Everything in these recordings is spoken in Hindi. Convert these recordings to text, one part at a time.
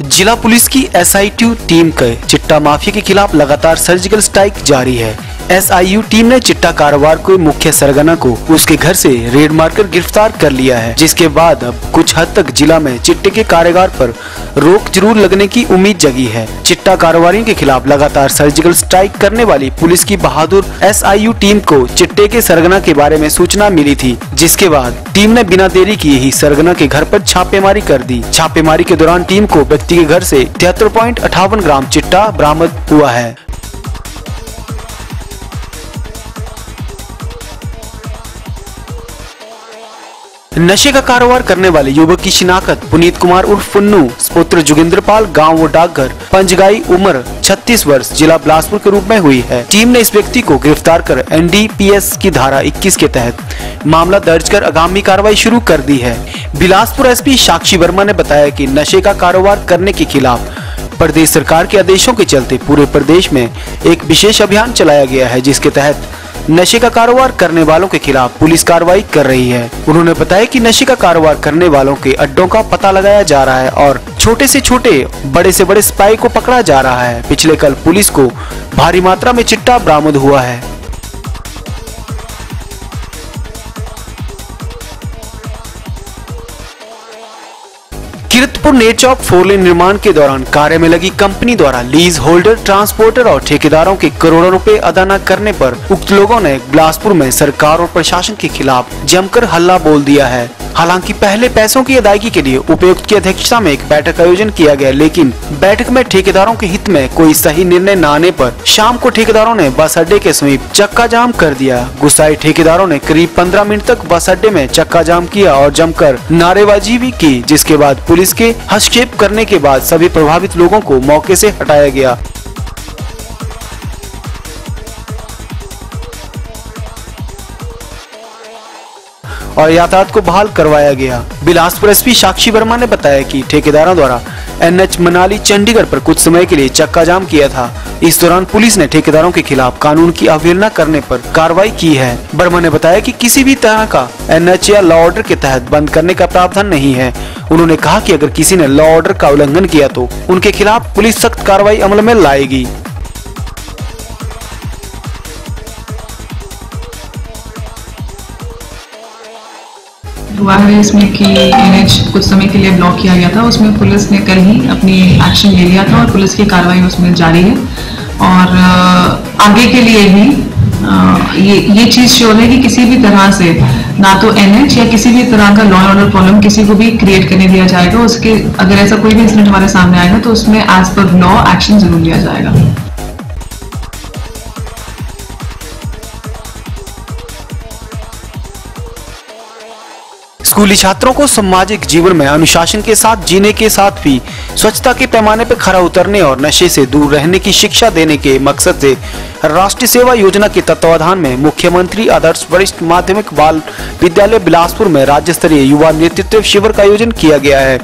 जिला पुलिस की एसआईटी टीम के चिट्टा माफिया के खिलाफ लगातार सर्जिकल स्ट्राइक जारी है। एसआईयू टीम ने चिट्टा कारोबार के मुख्य सरगना को उसके घर से रेड मारकर गिरफ़्तार कर लिया है, जिसके बाद अब कुछ हद तक जिला में चिट्टे के कारोबार पर रोक ज़रूर लगने की उम्मीद जगी है। चिट्टा कारोबारियों के खिलाफ लगातार सर्जिकल स्ट्राइक करने वाली पुलिस की बहादुर एसआईयू टीम को चिट्टे के सरगना के बारे में सूचना मिली थी, जिसके बाद टीम ने बिना देरी किए ही सरगना के घर पर छापेमारी कर दी। छापेमारी के दौरान टीम को व्यक्ति के घर से तिहत्तर ग्राम चिट्टा बरामद हुआ है। नशे का कारोबार करने वाले युवक की शिनाख्त, पुनीत कुमार उर्फ़ पुन्नू, पुत्र जोगिंद्र पाल, गाँव व डाकघर पंचगाई उम्र 36 वर्ष, जिला बिलासपुर के रूप में हुई है। टीम ने इस व्यक्ति को गिरफ़्तार कर एनडीपीएस की धारा 21 के तहत मामला दर्ज कर आगामी कार्रवाई शुरू कर दी है। बिलासपुर एसपी साक्षी वर्मा ने बताया की नशे का कारोबार करने के खिलाफ प्रदेश सरकार के आदेशों के चलते पूरे प्रदेश में एक विशेष अभियान चलाया गया है, जिसके तहत नशे का कारोबार करने वालों के खिलाफ पुलिस कार्रवाई कर रही है। उन्होंने बताया कि नशे का कारोबार करने वालों के अड्डों का पता लगाया जा रहा है और छोटे से छोटे, बड़े से बड़े स्पाई को पकड़ा जा रहा है। पिछले कल पुलिस को भारी मात्रा में चिट्टा बरामद हुआ है। किरतपुर नेट चौक फोर लेन निर्माण के दौरान कार्य में लगी कंपनी द्वारा लीज होल्डर, ट्रांसपोर्टर और ठेकेदारों के करोड़ों रुपए अदा न करने पर उक्त लोगों ने बिलासपुर में सरकार और प्रशासन के खिलाफ जमकर हल्ला बोल दिया है। हालाँकि पहले पैसों की अदायगी के लिए उपायुक्त की अध्यक्षता में एक बैठक का आयोजन किया गया, लेकिन बैठक में ठेकेदारों के हित में कोई सही निर्णय न आने पर शाम को ठेकेदारों ने बस अड्डे के समीप चक्का जाम कर दिया। गुस्साए ठेकेदारों ने करीब 15 मिनट तक बस अड्डे में चक्का जाम किया और जमकर नारेबाजी भी की, जिसके बाद पुलिस के हस्तक्षेप करने के बाद सभी प्रभावित लोगों को मौके से हटाया गया। और यातायात को बहाल करवाया गया। बिलासपुर एसपी साक्षी वर्मा ने बताया कि ठेकेदारों द्वारा एनएच मनाली, चंडीगढ़ पर कुछ समय के लिए चक्का जाम किया था। इस दौरान पुलिस ने ठेकेदारों के खिलाफ कानून की अवहेलना करने पर कार्रवाई की है। वर्मा ने बताया कि किसी भी तरह का एनएच या लॉ ऑर्डर के तहत बंद करने का प्रावधान नहीं है। उन्होंने कहा कि अगर किसी ने लॉ ऑर्डर का उल्लंघन किया तो उनके खिलाफ पुलिस सख्त कार्रवाई अमल में लाएगी। हुआ है इसमें कि एनएच कुछ समय के लिए ब्लॉक किया गया था। उसमें पुलिस ने कल ही अपनी एक्शन ले लिया था और पुलिस की कार्रवाई उसमें जारी है। और आगे के लिए भी ये ये चीज़ श्योर है कि किसी भी तरह से ना तो एनएच या किसी भी तरह का लॉ ऑर्डर प्रॉब्लम किसी को भी क्रिएट करने दिया जाएगा। उसके, अगर ऐसा कोई भी इंसिडेंट हमारे सामने आएगा तो उसमें एज पर लॉ एक्शन ज़रूर लिया जाएगा। स्कूली छात्रों को सामाजिक जीवन में अनुशासन के साथ, जीने के साथ भी स्वच्छता के पैमाने पर खरा उतरने और नशे से दूर रहने की शिक्षा देने के मकसद से राष्ट्रीय सेवा योजना के तत्वाधान में मुख्यमंत्री, आदर्श वरिष्ठ माध्यमिक बाल विद्यालय बिलासपुर में राज्य स्तरीय युवा नेतृत्व शिविर का आयोजन किया गया है।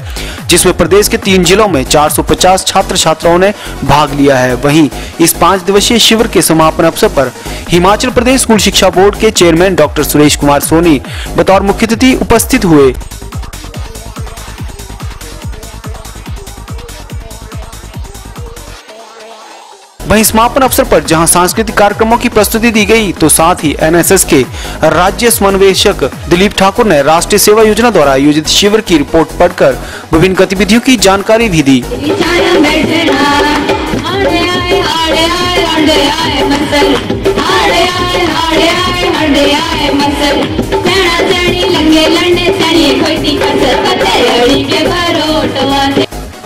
जिसमें प्रदेश के तीन जिलों में 450 छात्र छात्राओं ने भाग लिया है। वहीं इस पाँच दिवसीय शिविर के समापन अवसर पर हिमाचल प्रदेश स्कूल शिक्षा बोर्ड के चेयरमैन डॉक्टर सुरेश कुमार सोनी, बतौर मुख्य अतिथि उपस्थित हुए। वहीं समापन अवसर पर जहाँ सांस्कृतिक कार्यक्रमों की प्रस्तुति दी गई तो साथ ही एनएसएस के राज्य समन्वयक दिलीप ठाकुर ने राष्ट्रीय सेवा योजना द्वारा आयोजित शिविर की रिपोर्ट पढ़कर विभिन्न गतिविधियों की जानकारी भी दी।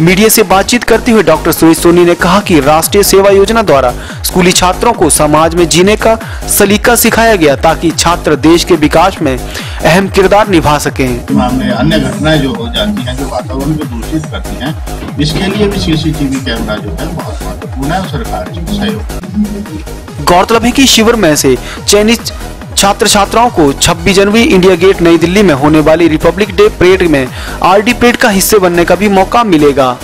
मीडिया से बातचीत करते हुए डॉक्टर सुरेश सोनी ने कहा कि राष्ट्रीय सेवा योजना द्वारा स्कूली छात्रों को समाज में जीने का सलीका सिखाया गया ताकि छात्र देश के विकास में अहम किरदार निभा सके। अन्य घटनाएँ जो हो जाती हैं जो वातावरण को दूषित करती हैं इसके लिए भी सीसीटीवी कैमरा जो है बहुत महत्वपूर्ण है सरकार सहयोग गौरतलब है की शिविर में से चयनित छात्र छात्राओं को 26 जनवरी इंडिया गेट नई दिल्ली में होने वाली रिपब्लिक डे परेड में आरडी परेड का हिस्से बनने का भी मौका मिलेगा।